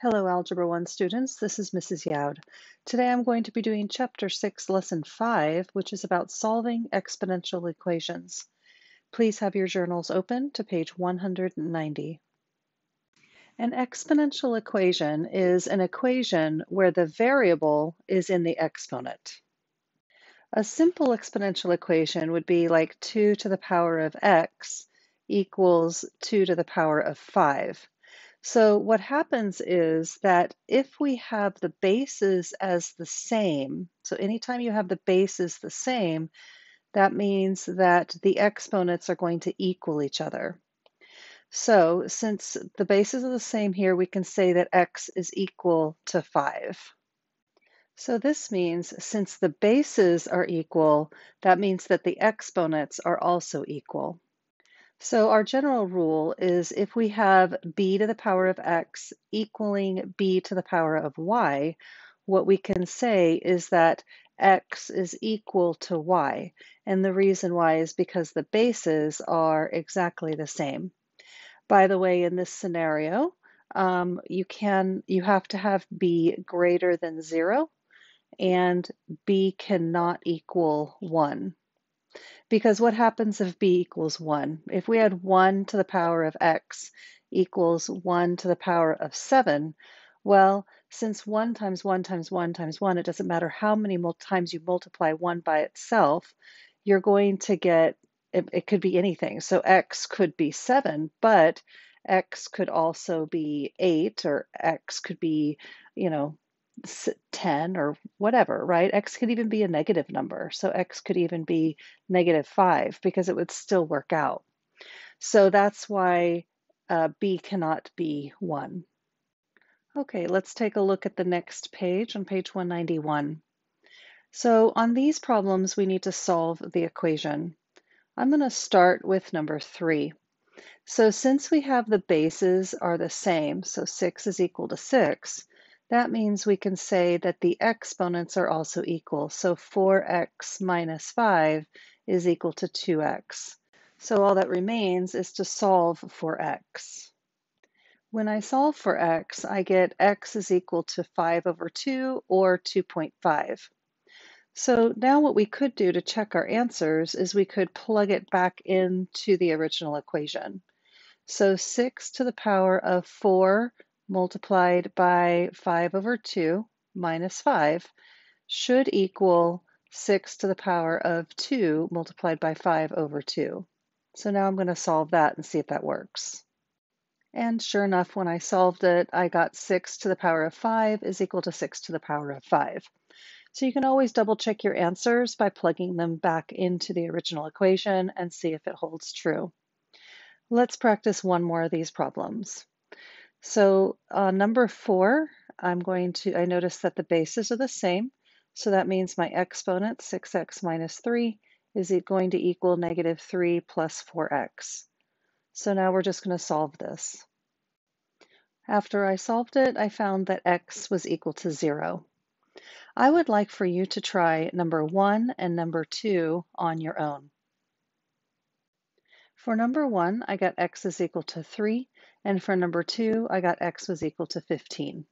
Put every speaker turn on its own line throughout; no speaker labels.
Hello, Algebra 1 students. This is Mrs. Youd. Today I'm going to be doing Chapter 6, Lesson 5, which is about solving exponential equations. Please have your journals open to page 190. An exponential equation is an equation where the variable is in the exponent. A simple exponential equation would be like 2 to the power of x equals 2 to the power of 5. So what happens is that if we have the bases as the same, so anytime you have the bases the same, that means that the exponents are going to equal each other. So since the bases are the same here, we can say that x is equal to 5. So this means since the bases are equal, that means that the exponents are also equal. So our general rule is if we have b to the power of x equaling b to the power of y, what we can say is that x is equal to y. And the reason why is because the bases are exactly the same. By the way, in this scenario, um, you can you have to have b greater than zero and b cannot equal one. Because what happens if b equals 1? If we had 1 to the power of x equals 1 to the power of 7, well, since 1 times 1 times 1 times 1, it doesn't matter how many times you multiply 1 by itself, you're going to get, it, it could be anything. So x could be 7, but x could also be 8, or x could be, you know, 10 or whatever, right? X could even be a negative number. So X could even be negative 5 because it would still work out. So that's why uh, B cannot be 1. Okay, let's take a look at the next page on page 191. So on these problems, we need to solve the equation. I'm going to start with number 3. So since we have the bases are the same, so 6 is equal to 6, that means we can say that the exponents are also equal. So 4x minus 5 is equal to 2x. So all that remains is to solve for x. When I solve for x, I get x is equal to 5 over 2 or 2.5. So now what we could do to check our answers is we could plug it back into the original equation. So 6 to the power of 4 multiplied by 5 over 2 minus 5 should equal 6 to the power of 2 multiplied by 5 over 2. So now I'm going to solve that and see if that works. And sure enough, when I solved it, I got 6 to the power of 5 is equal to 6 to the power of 5. So you can always double check your answers by plugging them back into the original equation and see if it holds true. Let's practice one more of these problems. So uh, number four, I'm going to, I notice that the bases are the same. So that means my exponent, 6x minus 3, is it going to equal negative 3 plus 4x. So now we're just going to solve this. After I solved it, I found that x was equal to 0. I would like for you to try number 1 and number 2 on your own. For number 1, I got x is equal to 3 and for number two, I got x was equal to 15.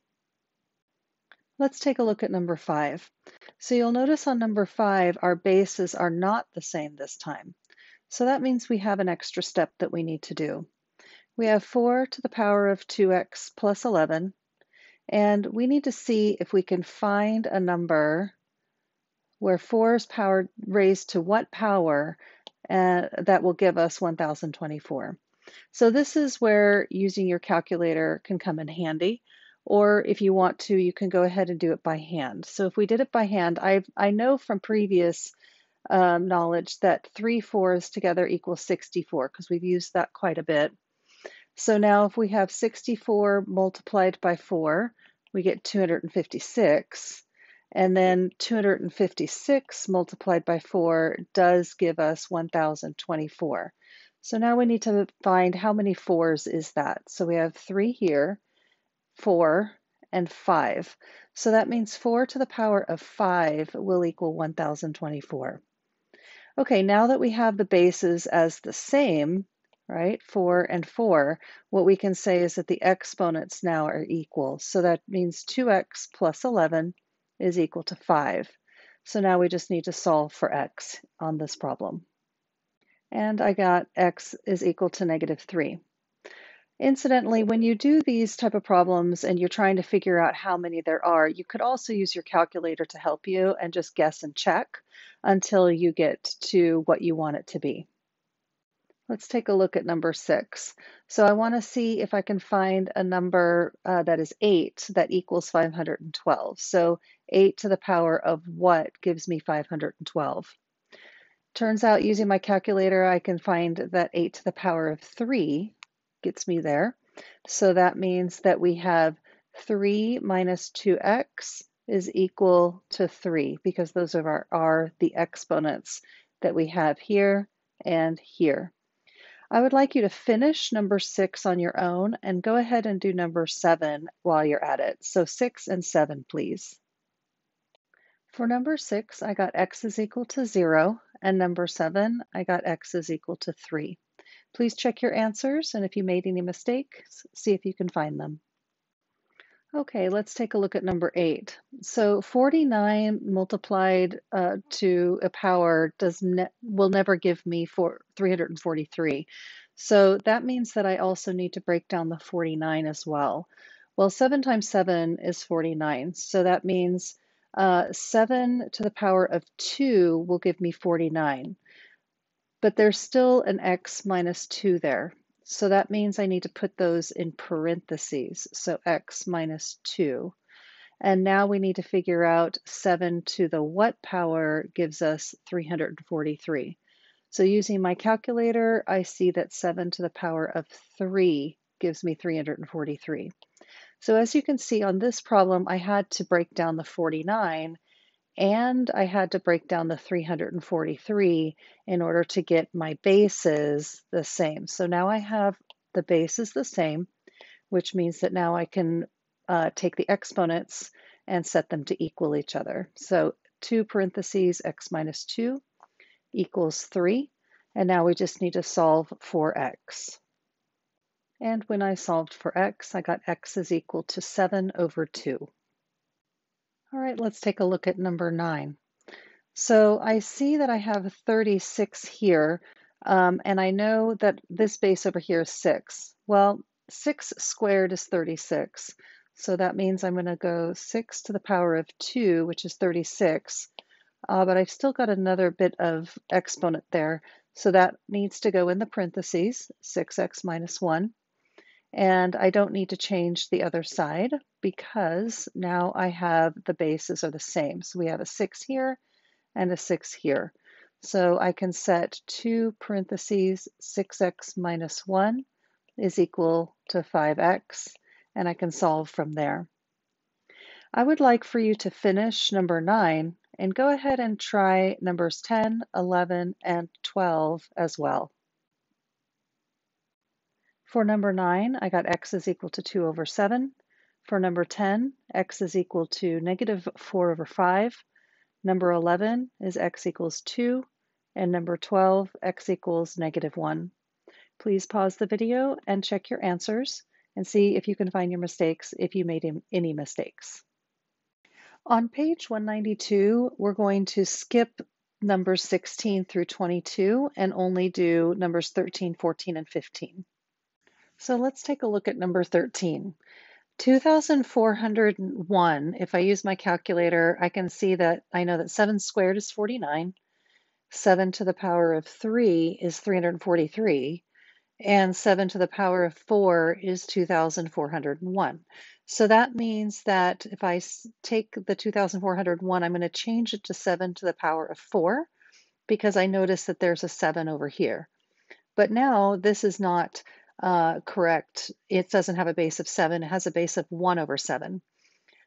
Let's take a look at number five. So you'll notice on number five, our bases are not the same this time. So that means we have an extra step that we need to do. We have 4 to the power of 2x plus 11, and we need to see if we can find a number where 4 is power raised to what power uh, that will give us 1024. So this is where using your calculator can come in handy. Or if you want to, you can go ahead and do it by hand. So if we did it by hand, I I know from previous um, knowledge that three fours together equals 64 because we've used that quite a bit. So now if we have 64 multiplied by 4, we get 256. And then 256 multiplied by 4 does give us 1024. So now we need to find how many fours is that. So we have three here, four, and five. So that means four to the power of five will equal 1024. Okay, now that we have the bases as the same, right? 4 and 4, what we can say is that the exponents now are equal. So that means 2x plus 11 is equal to 5. So now we just need to solve for x on this problem. And I got x is equal to negative 3. Incidentally, when you do these type of problems and you're trying to figure out how many there are, you could also use your calculator to help you and just guess and check until you get to what you want it to be. Let's take a look at number six. So I want to see if I can find a number uh, that is eight that equals 512. So eight to the power of what gives me 512? Turns out using my calculator, I can find that eight to the power of three gets me there. So that means that we have 3 minus 2x is equal to 3 because those are, our, are the exponents that we have here and here. I would like you to finish number 6 on your own and go ahead and do number 7 while you're at it. So 6 and 7, please. For number 6, I got x is equal to 0, and number 7, I got x is equal to 3. Please check your answers, and if you made any mistakes, see if you can find them. Okay, let's take a look at number eight. So 49 multiplied uh, to a power does ne will never give me for 343. So that means that I also need to break down the 49 as well. Well, 7 times 7 is 49. So that means uh, 7 to the power of 2 will give me 49 but there's still an x minus 2 there. So that means I need to put those in parentheses. So x minus 2. And now we need to figure out 7 to the what power gives us 343. So using my calculator, I see that 7 to the power of 3 gives me 343. So as you can see on this problem, I had to break down the 49 and I had to break down the 343 in order to get my bases the same. So now I have the bases the same, which means that now I can uh, take the exponents and set them to equal each other. So 2 parentheses x minus 2 equals 3. And now we just need to solve for x. And when I solved for x, I got x is equal to 7 over 2. All right, let's take a look at number nine. So I see that I have 36 here, um, and I know that this base over here is 6. Well, 6 squared is 36. So that means I'm going to go 6 to the power of 2, which is 36. Uh, but I've still got another bit of exponent there. So that needs to go in the parentheses, 6x minus 1. And I don't need to change the other side because now I have the bases are the same. So we have a 6 here and a 6 here. So I can set 2 parentheses 6x minus 1 is equal to 5x, and I can solve from there. I would like for you to finish number 9 and go ahead and try numbers 10, 11, and 12 as well. For number 9, I got x is equal to 2 over 7. For number 10, x is equal to negative 4 over 5. Number 11 is x equals 2. And number 12, x equals negative 1. Please pause the video and check your answers and see if you can find your mistakes if you made any mistakes. On page 192, we're going to skip numbers 16 through 22 and only do numbers 13, 14, and 15. So let's take a look at number 13. 2,401, if I use my calculator, I can see that I know that 7 squared is 49, 7 to the power of 3 is 343, and 7 to the power of 4 is 2,401. So that means that if I take the 2,401, I'm going to change it to 7 to the power of 4 because I notice that there's a 7 over here. But now this is not uh, correct. It doesn't have a base of 7. It has a base of 1 over 7.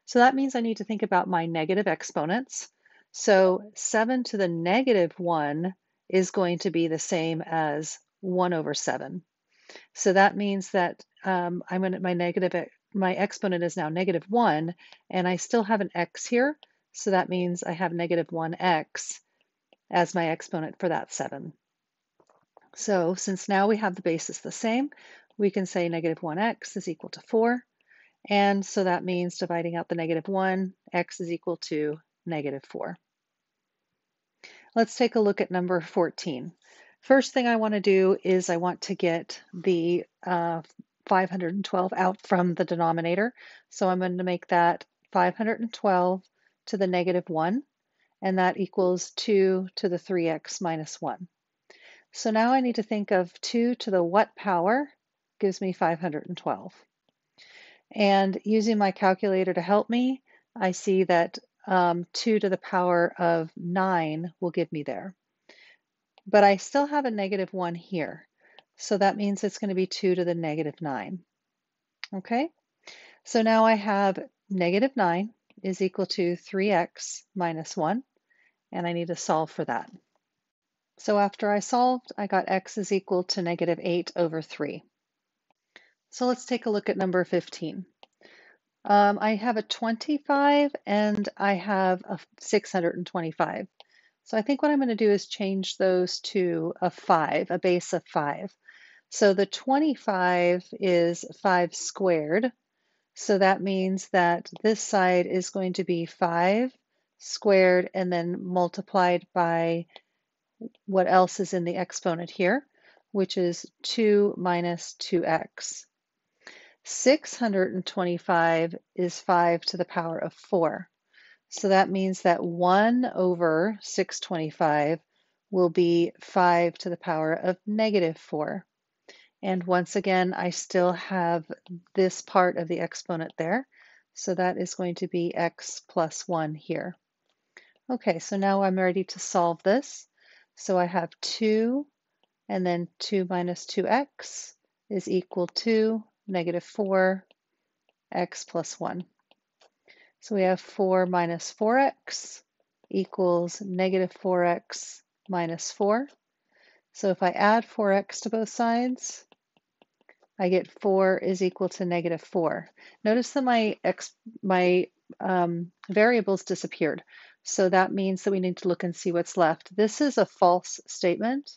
So that means I need to think about my negative exponents. So 7 to the negative 1 is going to be the same as 1 over 7. So that means that um, I'm going to, my negative, my exponent is now negative 1, and I still have an x here. So that means I have negative 1x as my exponent for that 7. So since now we have the bases the same, we can say negative 1x is equal to 4. And so that means dividing out the negative 1, x is equal to negative 4. Let's take a look at number 14. First thing I want to do is I want to get the uh, 512 out from the denominator. So I'm going to make that 512 to the negative 1, and that equals 2 to the 3x minus 1. So now I need to think of 2 to the what power gives me 512. And using my calculator to help me, I see that um, 2 to the power of 9 will give me there. But I still have a negative 1 here. So that means it's going to be 2 to the negative 9. Okay, so now I have negative 9 is equal to 3x minus 1, and I need to solve for that. So after I solved, I got x is equal to negative 8 over 3. So let's take a look at number 15. Um, I have a 25 and I have a 625. So I think what I'm going to do is change those to a 5, a base of 5. So the 25 is 5 squared. So that means that this side is going to be 5 squared and then multiplied by what else is in the exponent here, which is 2 minus 2x. 625 is 5 to the power of 4. So that means that 1 over 625 will be 5 to the power of negative 4. And once again, I still have this part of the exponent there. So that is going to be x plus 1 here. Okay, so now I'm ready to solve this. So I have 2 and then 2 minus 2x is equal to negative 4, x plus 1. So we have 4 minus 4x equals negative 4x minus 4. So if I add 4x to both sides, I get 4 is equal to negative 4. Notice that my, x, my um, variables disappeared. So that means that we need to look and see what's left. This is a false statement.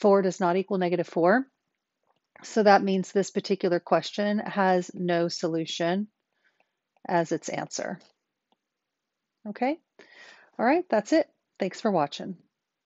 4 does not equal negative 4. So that means this particular question has no solution as its answer. Okay, all right, that's it. Thanks for watching.